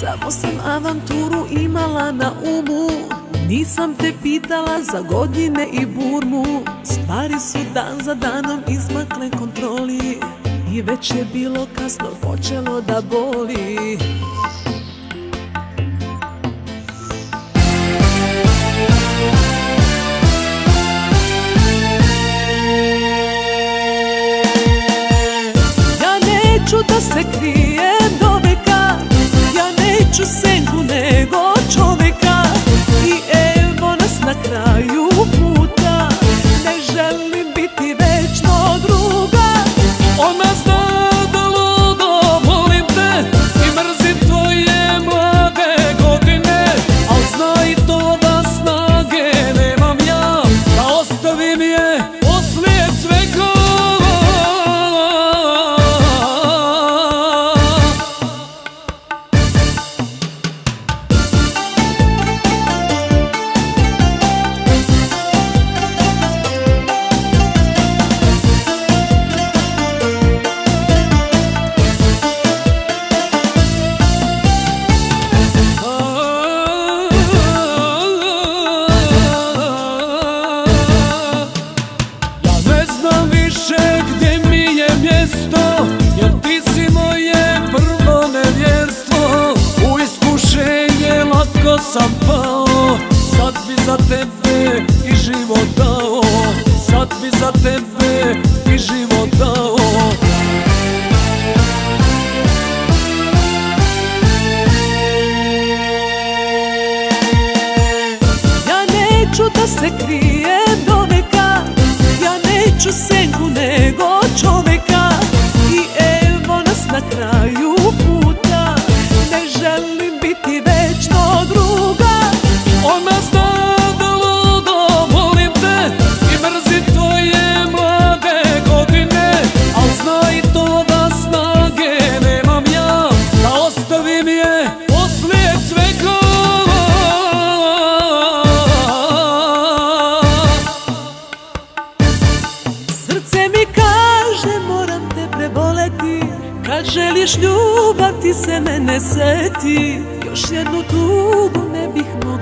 Samo sam avanturu imala na umu. Nisam te pitala za godine i burmu. Stvari su dan za danom izmakle kontroli. I već je bilo kasno počelo da boli. Sickly. sam pao Sad bi za tebe i život dao Sad bi za tebe i život dao. Kad želiš ljubav ti se mene seti. Još jednu tugu ne bih mogla